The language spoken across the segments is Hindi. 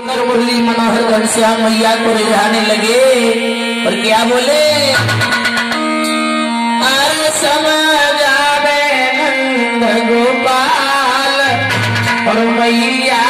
मुरली मनोहर घनश्याम मैया को रिझाने लगे। और क्या बोले? गोपाल और मैया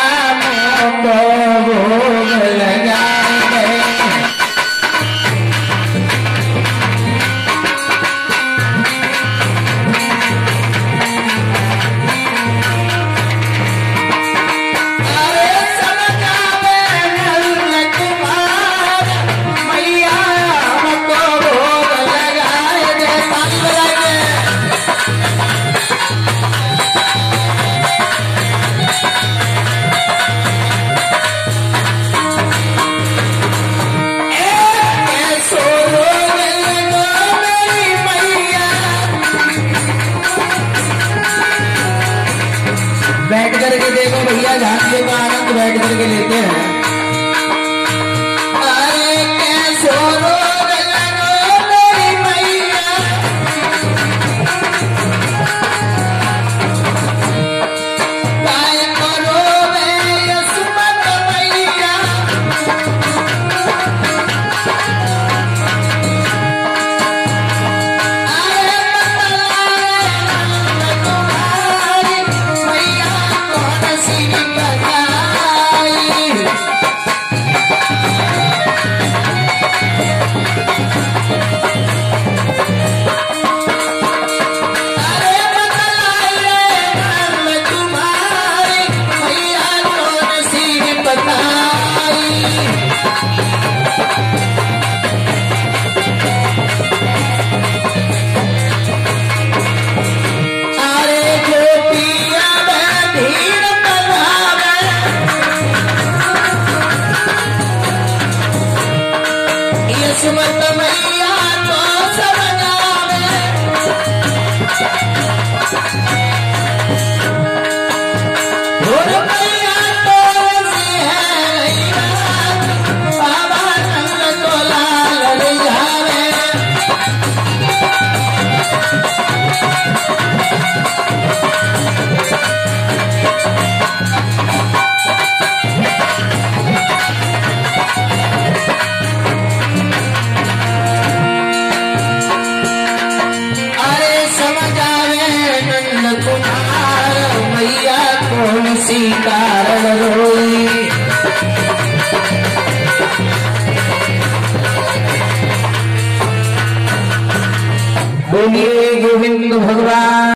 बैठ करके देखो भैया झांकियों का आनंद बैठ करके लेते हैं। Sumantam मैया कौन सी कारण रोई? बोलिए गोविंद भगवान।